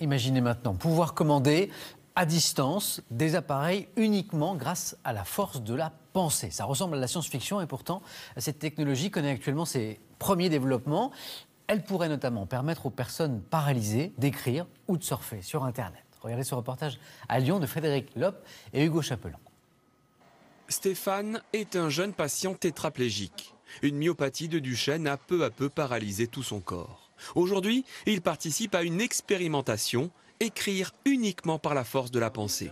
Imaginez maintenant pouvoir commander à distance des appareils uniquement grâce à la force de la pensée. Ça ressemble à la science-fiction et pourtant cette technologie connaît actuellement ses premiers développements. Elle pourrait notamment permettre aux personnes paralysées d'écrire ou de surfer sur Internet. Regardez ce reportage à Lyon de Frédéric Lopp et Hugo Chapelon. Stéphane est un jeune patient tétraplégique. Une myopathie de Duchenne a peu à peu paralysé tout son corps. Aujourd'hui, il participe à une expérimentation, écrire uniquement par la force de la pensée.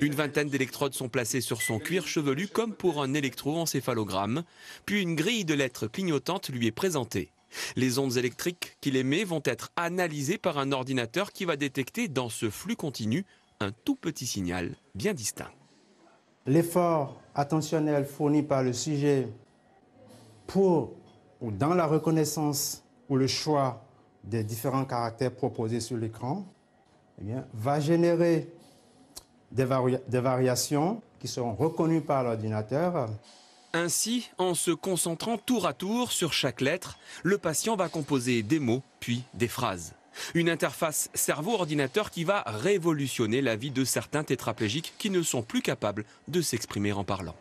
Une vingtaine d'électrodes sont placées sur son cuir chevelu comme pour un électroencéphalogramme, puis une grille de lettres clignotantes lui est présentée. Les ondes électriques qu'il émet vont être analysées par un ordinateur qui va détecter dans ce flux continu un tout petit signal bien distinct. L'effort attentionnel fourni par le sujet pour ou dans la reconnaissance ou le choix des différents caractères proposés sur l'écran eh va générer des, des variations qui seront reconnues par l'ordinateur. Ainsi, en se concentrant tour à tour sur chaque lettre, le patient va composer des mots puis des phrases. Une interface cerveau-ordinateur qui va révolutionner la vie de certains tétraplégiques qui ne sont plus capables de s'exprimer en parlant.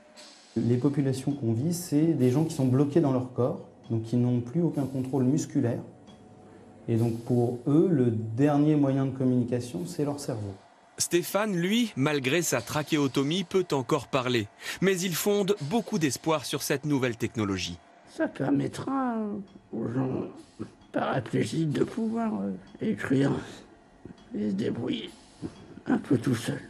Les populations qu'on vise, c'est des gens qui sont bloqués dans leur corps, donc qui n'ont plus aucun contrôle musculaire. Et donc pour eux, le dernier moyen de communication, c'est leur cerveau. Stéphane, lui, malgré sa trachéotomie, peut encore parler. Mais il fonde beaucoup d'espoir sur cette nouvelle technologie. Ça permettra aux gens paraplégiques de pouvoir euh, écrire et se débrouiller un peu tout seul.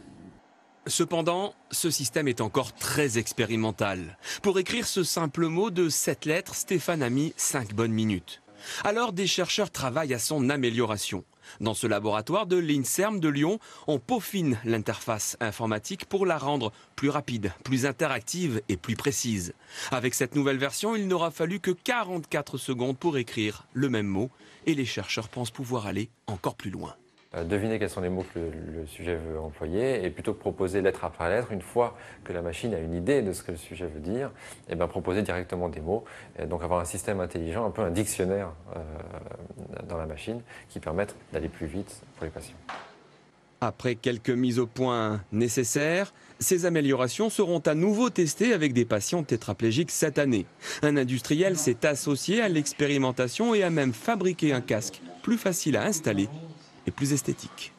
Cependant, ce système est encore très expérimental. Pour écrire ce simple mot de sept lettres, Stéphane a mis cinq bonnes minutes. Alors des chercheurs travaillent à son amélioration. Dans ce laboratoire de l'INSERM de Lyon, on peaufine l'interface informatique pour la rendre plus rapide, plus interactive et plus précise. Avec cette nouvelle version, il n'aura fallu que 44 secondes pour écrire le même mot et les chercheurs pensent pouvoir aller encore plus loin. Euh, deviner quels sont les mots que le, sujet veut employer, et plutôt que proposer lettre après lettre, une fois que la machine a une idée de ce que le sujet veut dire, et eh bien proposer directement des mots, et donc avoir un système intelligent, un peu un dictionnaire euh, dans la machine, qui permette d'aller plus vite pour les patients. Après quelques mises au point nécessaires, ces améliorations seront à nouveau testées avec des patients tétraplégiques cette année. Un industriel s'est associé à l'expérimentation et a même fabriqué un casque plus facile à installer et plus esthétique.